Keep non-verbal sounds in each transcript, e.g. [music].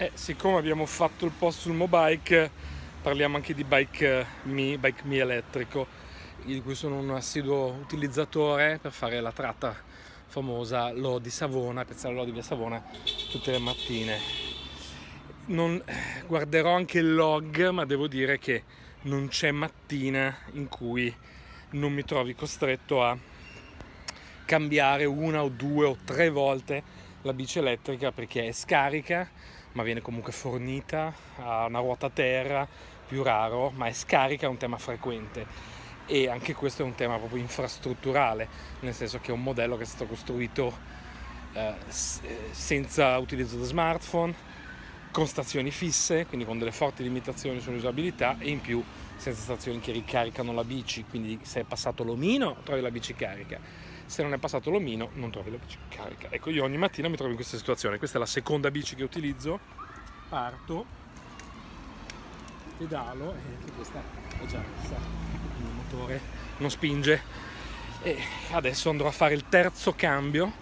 Eh, siccome abbiamo fatto il post sul Mobike, parliamo anche di Bike Me, Bike Me elettrico, di cui sono un assiduo utilizzatore per fare la tratta famosa Lodi Savona, Piazzale Lodi via Savona, tutte le mattine. Non, guarderò anche il log, ma devo dire che non c'è mattina in cui non mi trovi costretto a cambiare una o due o tre volte la bici elettrica perché è scarica ma viene comunque fornita a una ruota a terra, più raro, ma è scarica, è un tema frequente. E anche questo è un tema proprio infrastrutturale, nel senso che è un modello che è stato costruito eh, senza utilizzo di smartphone, con stazioni fisse, quindi con delle forti limitazioni sull'usabilità e in più senza stazioni che ricaricano la bici, quindi se è passato l'omino trovi la bici carica se non è passato l'omino non trovi la bici carica. Ecco, io ogni mattina mi trovo in questa situazione. Questa è la seconda bici che utilizzo. Parto, pedalo e anche questa è già messa. Il motore non spinge. E adesso andrò a fare il terzo cambio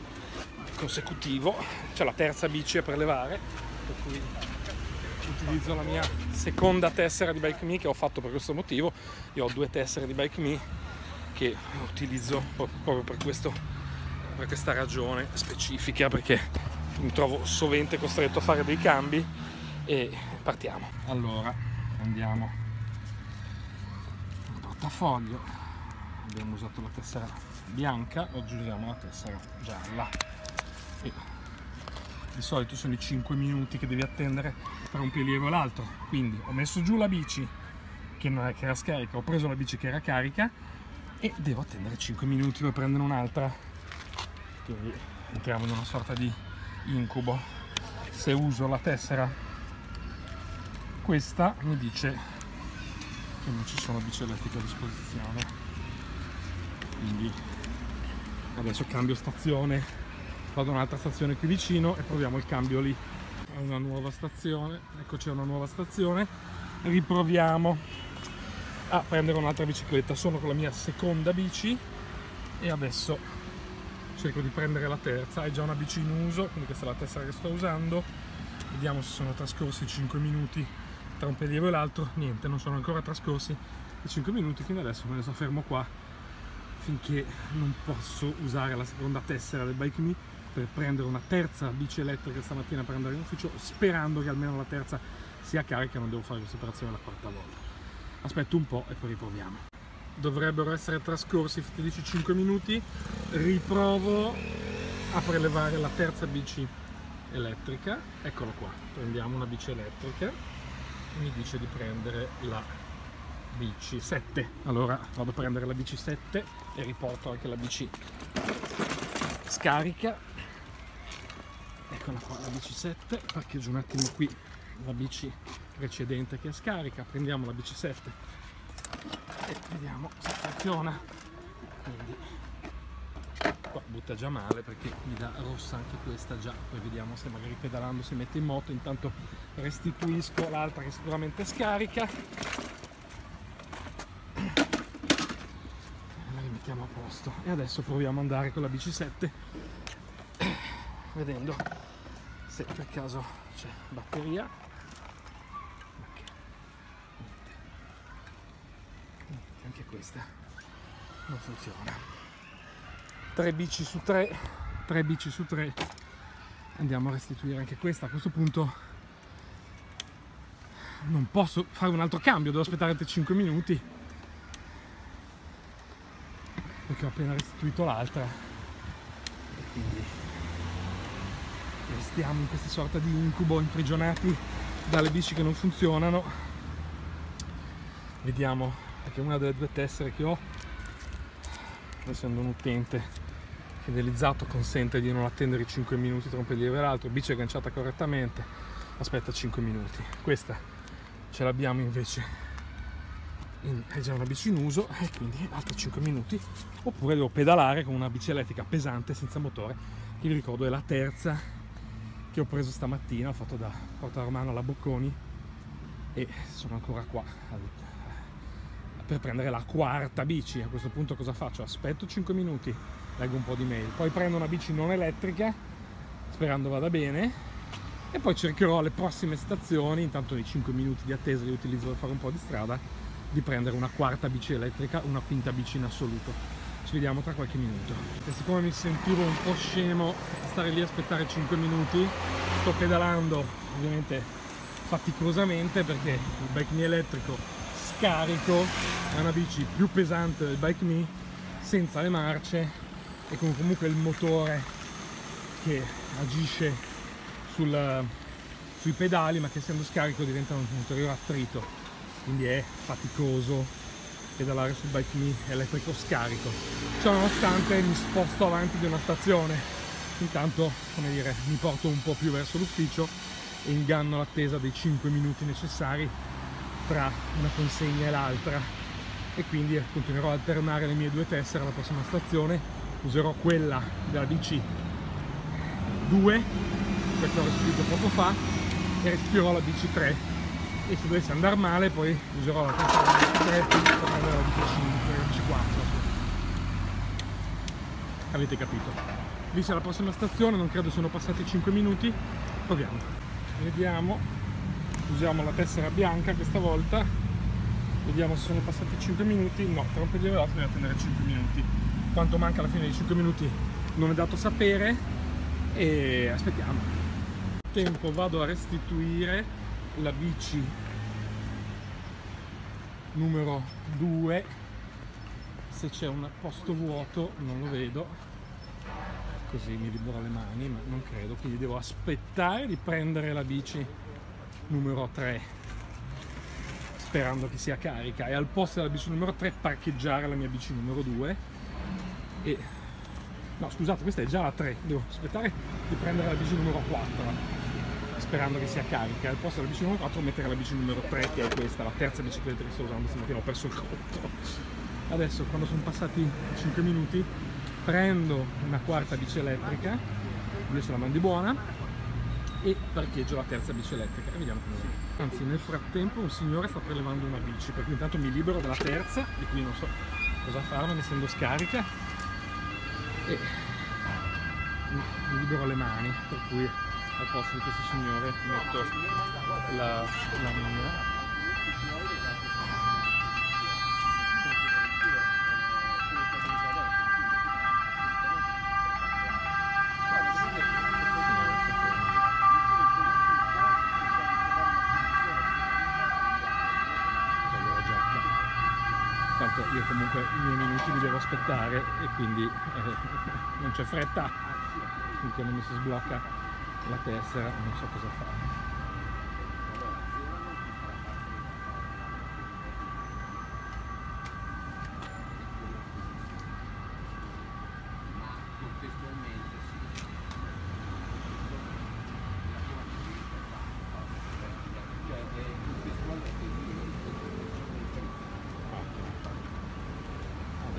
consecutivo. C'è la terza bici a prelevare, per cui utilizzo la mia seconda tessera di Bike Me che ho fatto per questo motivo. Io ho due tessere di Bike Me che utilizzo proprio per, questo, per questa ragione specifica perché mi trovo sovente costretto a fare dei cambi e partiamo. Allora, andiamo il portafoglio, abbiamo usato la tessera bianca, oggi usiamo la tessera gialla. E di solito sono i 5 minuti che devi attendere tra un prelievo e l'altro, quindi ho messo giù la bici che non è che era scarica, ho preso la bici che era carica e devo attendere 5 minuti per prendere un'altra. Quindi entriamo in una sorta di incubo. Se uso la tessera questa mi dice che non ci sono bici elettriche a disposizione. Quindi adesso cambio stazione. Vado a un'altra stazione qui vicino e proviamo il cambio lì. A una nuova stazione. Eccoci a una nuova stazione. Riproviamo a prendere un'altra bicicletta. Sono con la mia seconda bici. E adesso cerco di prendere la terza. È già una bici in uso quindi questa è la tessera che sto usando. Vediamo se sono trascorsi 5 minuti tra un prelievo e l'altro. Niente non sono ancora trascorsi i 5 minuti quindi adesso me ne sto fermo qua finché non posso usare la seconda tessera del Bike Me per prendere una terza bici elettrica stamattina per andare in ufficio sperando che almeno la terza sia carica non devo fare questa operazione la quarta volta aspetto un po' e poi riproviamo. Dovrebbero essere trascorsi 15 minuti. Riprovo a prelevare la terza bici elettrica. Eccolo qua. Prendiamo una bici elettrica. Mi dice di prendere la bici 7 allora vado a prendere la bici 7 e riporto anche la bici scarica. Eccola qua la bici 7 parcheggio un attimo qui la bici precedente che scarica. Prendiamo la bici 7 e vediamo se funziona. Quindi qua butta già male perché mi dà rossa anche questa già. Poi vediamo se magari pedalando si mette in moto. Intanto restituisco l'altra che sicuramente scarica. La rimettiamo a posto. E adesso proviamo ad andare con la bici 7 vedendo se per caso c'è batteria questa. Non funziona. 3 bici su 3 3 bici su 3 andiamo a restituire anche questa. A questo punto non posso fare un altro cambio devo aspettare altri 5 minuti. Perché ho appena restituito l'altra. E quindi restiamo in questa sorta di incubo imprigionati dalle bici che non funzionano. Vediamo perché una delle due tessere che ho essendo un utente fidelizzato consente di non attendere i 5 minuti tra un prelievo e l'altro bici agganciata correttamente aspetta 5 minuti. Questa ce l'abbiamo invece in, è già una bici in uso e quindi altri 5 minuti. Oppure devo pedalare con una bici elettrica pesante senza motore che vi ricordo è la terza che ho preso stamattina ho fatto da Porta Romano alla Bocconi e sono ancora qua per prendere la quarta bici. A questo punto cosa faccio? Aspetto 5 minuti, leggo un po' di mail, poi prendo una bici non elettrica, sperando vada bene, e poi cercherò alle prossime stazioni, intanto nei 5 minuti di attesa che utilizzo per fare un po' di strada, di prendere una quarta bici elettrica, una quinta bici in assoluto. Ci vediamo tra qualche minuto. E siccome mi sentivo un po' scemo stare lì a aspettare 5 minuti, sto pedalando ovviamente faticosamente perché il bike me elettrico scarico è una bici più pesante del bike me senza le marce e con comunque il motore che agisce sul, sui pedali ma che essendo scarico diventa un ulteriore attrito. Quindi è faticoso pedalare sul bike me elettrico scarico. Ciò nonostante mi sposto avanti di una stazione. Intanto come dire mi porto un po' più verso l'ufficio e inganno l'attesa dei 5 minuti necessari tra una consegna e l'altra. E quindi continuerò a alternare le mie due tessere alla prossima stazione. Userò quella della DC 2 questo l'ho scritto poco fa e respirò la bici 3 e se dovesse andare male poi userò la testa della bici 3 per prendere la bici 5 la bici 4 avete capito. Lì c'è la prossima stazione non credo siano passati 5 minuti. Proviamo. Vediamo usiamo la tessera bianca questa volta. Vediamo se sono passati 5 minuti. No tra un po' di veloce devo tenere 5 minuti. Quanto manca alla fine dei 5 minuti non è dato sapere e aspettiamo. Tempo vado a restituire la bici numero 2 se c'è un posto vuoto non lo vedo. Così mi libero le mani ma non credo quindi devo aspettare di prendere la bici numero 3 sperando che sia carica. E al posto della bici numero 3 parcheggiare la mia bici numero 2 e no scusate questa è già la 3 devo aspettare di prendere la bici numero 4 sperando che sia carica. Al posto della bici numero 4 mettere la bici numero 3 che è questa la terza bicicletta che sto usando stamattina ho perso il conto. Adesso quando sono passati 5 minuti prendo una quarta bici elettrica invece la mandi buona e parcheggio la terza bici elettrica? E vediamo come va. Anzi nel frattempo un signore sta prelevando una bici per cui intanto mi libero della terza di cui non so cosa farmene essendo scarica e mi libero le mani per cui al posto di questo signore metto la, la mia tanto io comunque i miei minuti li devo aspettare e quindi eh, [laughs] non c'è fretta. Finché non mi si sblocca la tessera non so cosa fare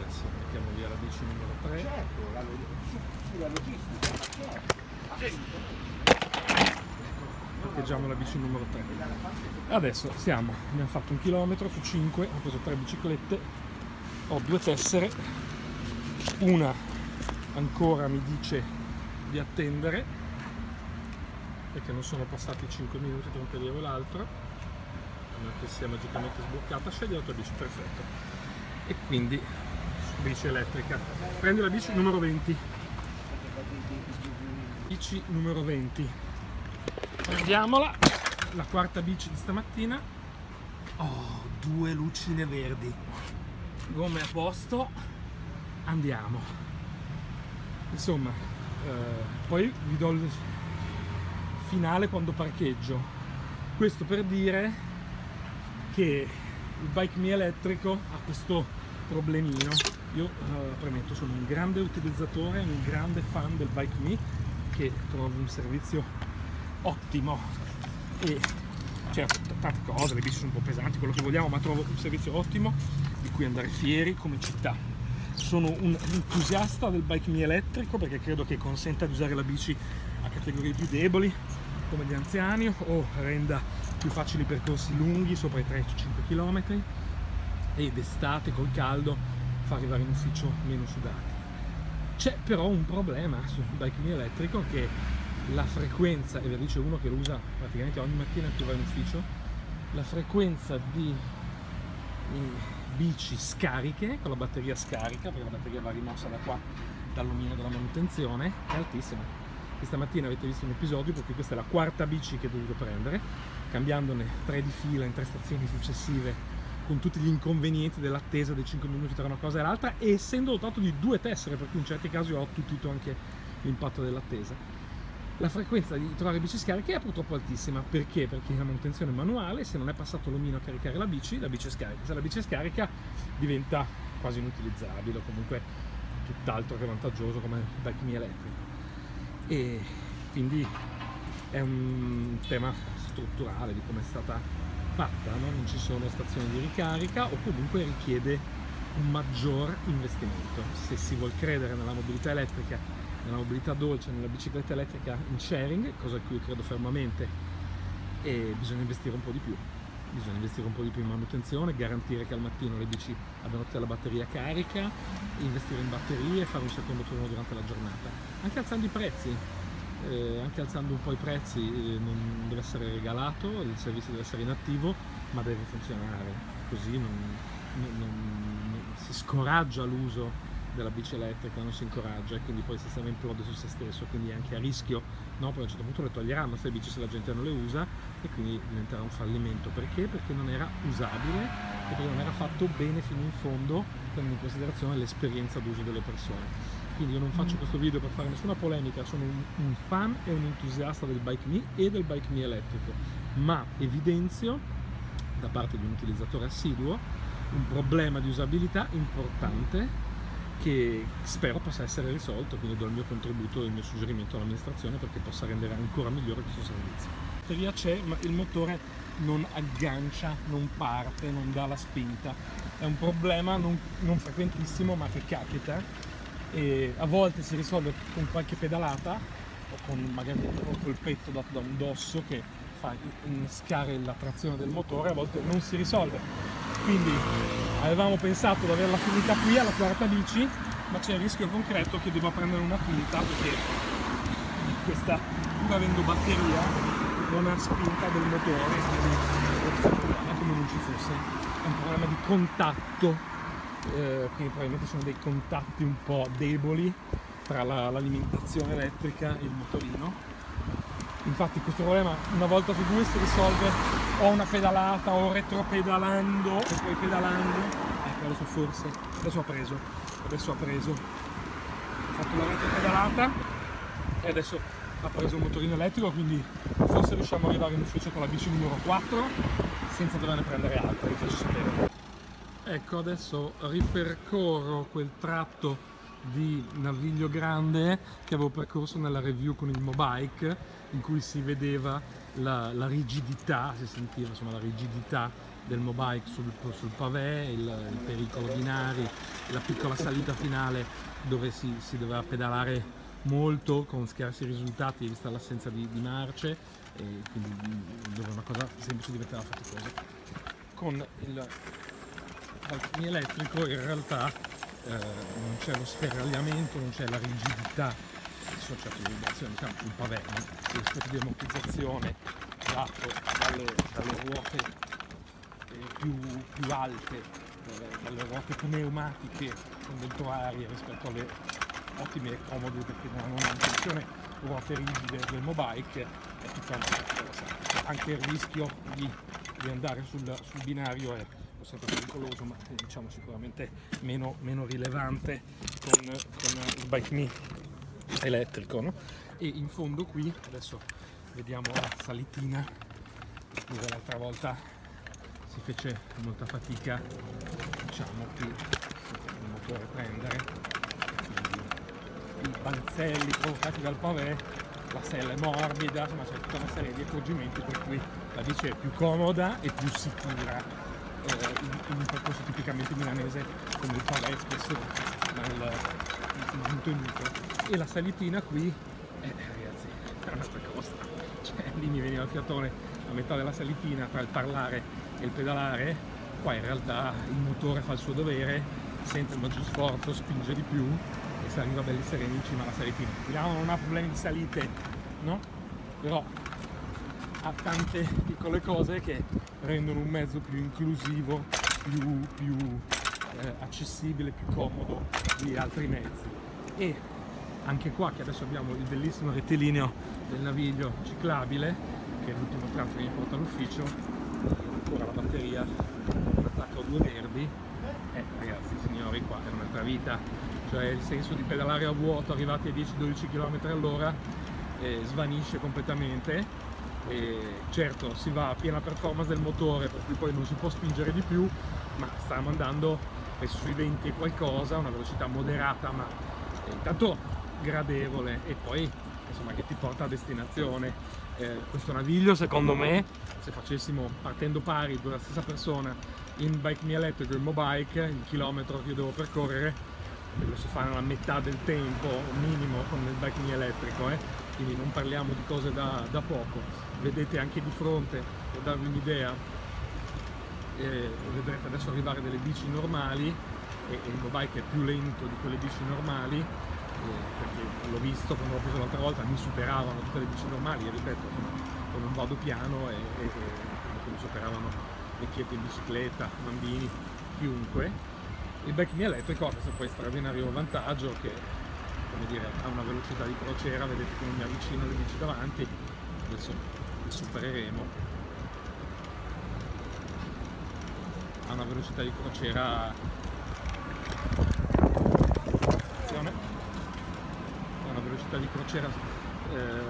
adesso mettiamo via la bici numero 3 certo, la logistica certo parcheggiamo la bici numero 3 adesso siamo abbiamo fatto un chilometro su 5 ho preso tre biciclette ho due tessere una ancora mi dice di attendere perché non sono passati 5 minuti tra un periodo e l'altro a meno che sia magicamente sbloccata scegli la tua bici perfetto. E quindi bici elettrica. Prendi la bici numero 20 bici numero 20 prendiamola la quarta bici di stamattina. Oh due lucine verdi. Gomme a posto. Andiamo. Insomma eh, poi vi do il finale quando parcheggio. Questo per dire che il bike me elettrico ha questo problemino io eh, premetto sono un grande utilizzatore un grande fan del bike me che trovo un servizio ottimo e certo tante cose, le bici sono un po' pesanti, quello che vogliamo, ma trovo un servizio ottimo di cui andare fieri come città. Sono un entusiasta del bike me elettrico perché credo che consenta di usare la bici a categorie più deboli come gli anziani o renda più facili percorsi lunghi sopra i 3-5 km e d'estate col caldo fa arrivare in ufficio meno sudati. C'è però un problema sul bike me elettrico che la frequenza, e ve lo dice uno che lo usa praticamente ogni mattina in cui va in ufficio, la frequenza di bici scariche, con la batteria scarica, perché la batteria va rimossa da qua dall'omino della manutenzione, è altissima. Questa mattina avete visto un episodio perché questa è la quarta bici che ho dovuto prendere, cambiandone tre di fila in tre stazioni successive con tutti gli inconvenienti dell'attesa dei 5 minuti tra una cosa e l'altra e essendo dotato di due tessere per cui in certi casi ho attutito anche l'impatto dell'attesa. La frequenza di trovare bici scariche è purtroppo altissima. Perché? perché la manutenzione manuale se non è passato l'omino a caricare la bici la bici è scarica. Se la bici è scarica diventa quasi inutilizzabile o comunque tutt'altro che vantaggioso come bike mia elettrico e quindi è un tema strutturale di come è stata fatta, no? non ci sono stazioni di ricarica o comunque richiede un maggior investimento. Se si vuole credere nella mobilità elettrica, nella mobilità dolce, nella bicicletta elettrica in sharing, cosa a cui io credo fermamente, e bisogna investire un po' di più. Bisogna investire un po' di più in manutenzione, garantire che al mattino le bici abbiano tutta la batteria carica, investire in batterie, fare un secondo turno durante la giornata. Anche alzando i prezzi, eh, anche alzando un po' i prezzi eh, non deve essere regalato, il servizio deve essere inattivo, ma deve funzionare, così non, non, non, si scoraggia l'uso della bici elettrica, non si incoraggia e quindi poi il sistema implode su se stesso, quindi è anche a rischio, no? poi a un certo punto le toglieranno queste bici se la gente non le usa e quindi diventerà un fallimento. Perché? Perché non era usabile e perché non era fatto bene fino in fondo, tenendo in considerazione l'esperienza d'uso delle persone quindi io non faccio questo video per fare nessuna polemica, sono un, un fan e un entusiasta del bike me e del bike me elettrico, ma evidenzio da parte di un utilizzatore assiduo un problema di usabilità importante che spero possa essere risolto, quindi do il mio contributo e il mio suggerimento all'amministrazione perché possa rendere ancora migliore questo servizio. La batteria c'è, ma il motore non aggancia, non parte, non dà la spinta. È un problema non, non frequentissimo ma che capita e a volte si risolve con qualche pedalata o con magari un colpetto dato da un dosso che fa innescare la trazione del motore, a volte non si risolve. Quindi avevamo pensato di averla finita qui alla quarta bici, ma c'è il rischio concreto che devo prendere una quinta perché questa, pur avendo batteria, non ha spinta del motore, quindi è come non ci fosse. È un problema di contatto eh, quindi probabilmente sono dei contatti un po' deboli tra la, l'alimentazione elettrica e il motorino infatti questo problema una volta su due si risolve o una pedalata o retropedalando. E poi pedalando ecco adesso forse adesso ha preso adesso ha preso. Ho fatto la retropedalata e adesso ha preso un motorino elettrico quindi forse riusciamo ad arrivare in ufficio con la bici numero 4 senza doverne prendere altre vi faccio sapere. Ecco, adesso ripercorro quel tratto di Naviglio Grande che avevo percorso nella review con il Mobike in cui si vedeva la, la rigidità, si sentiva insomma la rigidità del Mobike sul, sul pavé, il, il, pericolo binari, la piccola salita finale dove si, si, doveva pedalare molto con scarsi risultati vista l'assenza di, di marce e quindi dove una cosa semplice diventava faticosa. Con il al elettrico in realtà eh, non c'è lo sferragliamento, non c'è la rigidità associata alle vibrazioni, diciamo un pavè, l'effetto di ammortizzazione dato dalle, dalle ruote eh, più, più, alte, eh, dalle ruote pneumatiche aria rispetto alle ottime e comode perché non hanno una ruote rigide del mobike è tutta un'altra cosa. Anche il rischio di, di andare sul, sul binario è sempre pericoloso ma diciamo sicuramente meno, meno rilevante con, con, il bike me elettrico no? e in fondo qui adesso vediamo la salitina dove l'altra volta si fece molta fatica diciamo qui il motore prendere i banzelli provocati dal pavé la sella è morbida insomma c'è tutta una serie di accorgimenti per cui la bici è più comoda e più sicura eh, in, un percorso tipicamente milanese come il palè spesso nel, in tenuto e la salitina qui eh, ragazzi è un'altra cosa. Cioè lì mi veniva il fiatone a metà della salitina tra il parlare e il pedalare. Qua in realtà il motore fa il suo dovere sente il maggior sforzo spinge di più e si arriva belli sereni in cima alla salitina. Milano non ha problemi di salite no? Però ha tante piccole cose che rendono un mezzo più inclusivo, più, più eh, accessibile, più comodo di altri mezzi. E anche qua che adesso abbiamo il bellissimo rettilineo del naviglio ciclabile, che è l'ultimo tratto che mi porta all'ufficio, ancora la batteria, attacco due verdi, eh ragazzi signori qua è un'altra vita, cioè il senso di pedalare a vuoto arrivati a 10-12 km all'ora eh, svanisce completamente e certo si va a piena performance del motore per cui poi non si può spingere di più ma stiamo andando sui 20 e qualcosa, una velocità moderata ma intanto gradevole. E poi insomma che ti porta a destinazione. Eh, questo naviglio secondo me se facessimo partendo pari con la stessa persona in bike mia elettrico e in mobike il chilometro che io devo percorrere lo si fa nella metà del tempo minimo con il bike mia elettrico eh? quindi non parliamo di cose da, da poco vedete anche di fronte per darvi un'idea eh, vedrete adesso arrivare delle bici normali e, e il mobike è più lento di quelle bici normali perché l'ho visto quando l'ho preso l'altra volta, mi superavano tutte le bici normali, e ripeto, con un vado piano e, e, e mi superavano vecchietti in bicicletta, bambini, chiunque. Il bike mio elettrico ha questo poi straordinario vantaggio che come dire, ha una velocità di crociera, vedete non mi avvicino le bici davanti, adesso supereremo. Ha una velocità di crociera. Velocità di crociera eh,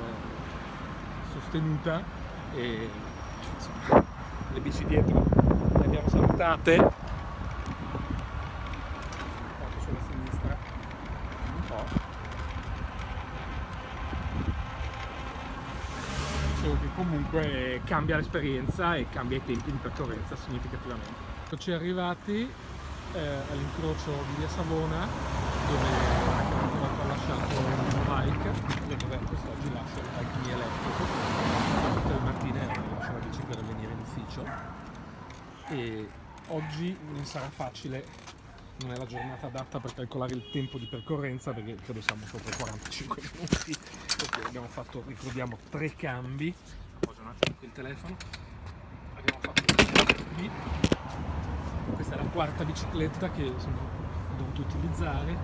sostenuta e insomma, le bici dietro le abbiamo salutate sulla sinistra un po' dicevo che comunque cambia l'esperienza e cambia i tempi di percorrenza significativamente. Ci arrivati eh, all'incrocio di via Savona dove lasciato il bike dove quest'oggi lascio il bike mio elettrico. Tutte le mattine lascio la bici per venire in ufficio. E oggi non sarà facile non è la giornata adatta per calcolare il tempo di percorrenza perché credo siamo sopra i 45 [laughs] minuti. Perché abbiamo fatto ricordiamo tre cambi appoggio un attimo qui il telefono. Abbiamo fatto cambi questa è la quarta bicicletta che sono dovuto utilizzare.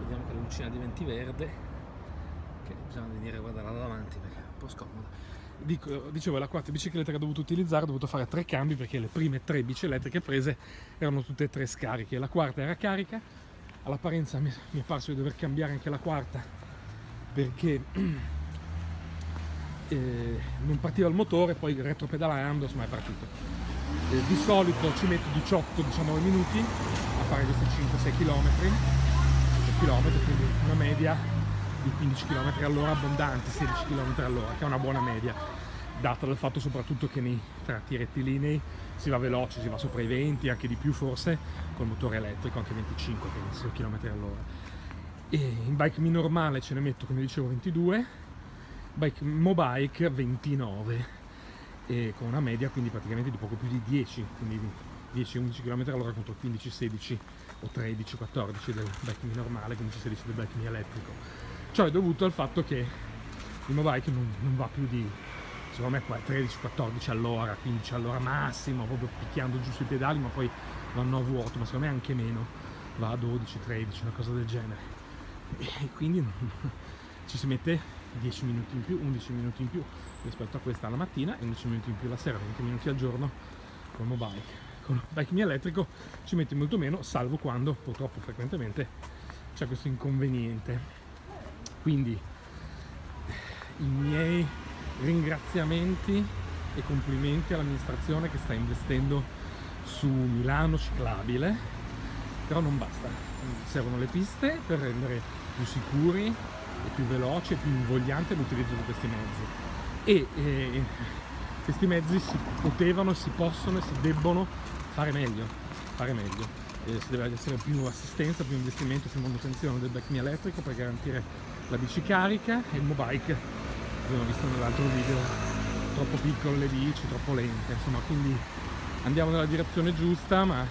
Vediamo che la lucina diventi verde che bisogna venire a guardare da davanti perché è un po' scomoda. Dico, dicevo la quarta bicicletta che ho dovuto utilizzare ho dovuto fare tre cambi perché le prime tre bici elettriche prese erano tutte e tre scariche. La quarta era carica all'apparenza mi, mi è parso di dover cambiare anche la quarta perché [clears throat] non partiva il motore poi retropedalando insomma è partito eh, di solito ci metto 18-19 minuti a fare questi 5-6 km km, quindi una media di 15 km all'ora abbondanti, 16 km all'ora, che è una buona media, data dal fatto soprattutto che nei tratti rettilinei si va veloce, si va sopra i 20, anche di più forse, col motore elettrico anche 25 km all'ora. E in bike mi normale ce ne metto, come dicevo, 22, bike mobike 29 e con una media quindi praticamente di poco più di 10, quindi 10-11 km all'ora contro 15-16 o 13-14 del bike normale, 15-16 del bike elettrico. Ciò è dovuto al fatto che il mobike non, non va più di secondo me 13-14 all'ora, 15 all'ora massimo, proprio picchiando giù sui pedali, ma poi vanno a vuoto, ma secondo me anche meno, va a 12-13, una cosa del genere. E quindi [laughs] ci si mette 10 minuti in più, 11 minuti in più rispetto a questa la mattina e 11 minuti in più la sera, 20 minuti al giorno con mobike con il bike mio elettrico ci metti molto meno, salvo quando purtroppo frequentemente c'è questo inconveniente. Quindi i miei ringraziamenti e complimenti all'amministrazione che sta investendo su Milano ciclabile, però non basta, servono le piste per rendere più sicuri e più veloci e più invogliante l'utilizzo di questi mezzi. E, e questi mezzi si potevano, si possono e si debbono fare meglio, fare meglio. E si deve essere più assistenza, più investimento, più manutenzione del back elettrico per garantire la bici carica e il mobike, abbiamo visto nell'altro video, troppo piccole le bici, troppo lente, insomma quindi andiamo nella direzione giusta ma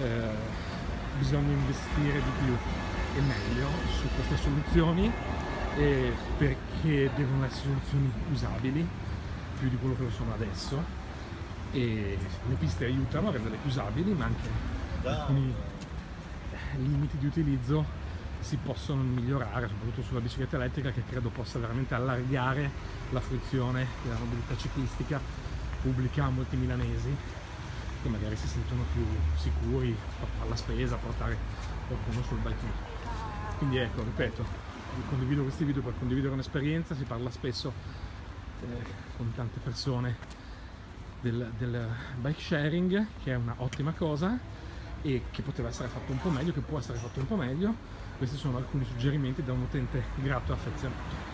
eh, bisogna investire di più e meglio su queste soluzioni eh, perché devono essere soluzioni usabili più di quello che lo sono adesso. E le piste aiutano a renderle più usabili ma anche alcuni limiti di utilizzo si possono migliorare soprattutto sulla bicicletta elettrica che credo possa veramente allargare la fruizione della mobilità ciclistica pubblica a molti milanesi che magari si sentono più sicuri a fare la spesa, a portare qualcuno sul bike quindi ecco, ripeto, condivido questi video per condividere un'esperienza, si parla spesso eh, con tante persone del, del bike sharing che è una ottima cosa e che poteva essere fatto un po' meglio, che può essere fatto un po' meglio. Questi sono alcuni suggerimenti da un utente grato e affezionato